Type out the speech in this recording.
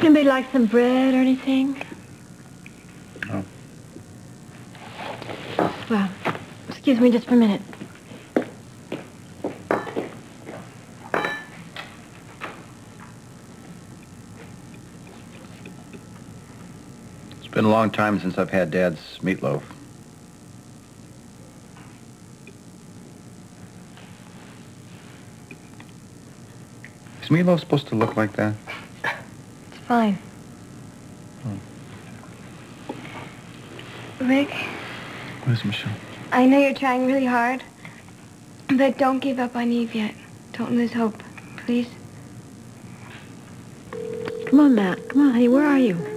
Anybody like some bread or anything? No. Well, excuse me just for a minute. It's been a long time since I've had Dad's meatloaf. Is meatloaf supposed to look like that? It's fine. Hmm. Rick, What is it, Michelle? I know you're trying really hard, but don't give up on Eve yet. Don't lose hope, please. Come on, Matt. Come on, honey. Where are you?